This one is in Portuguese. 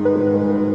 Música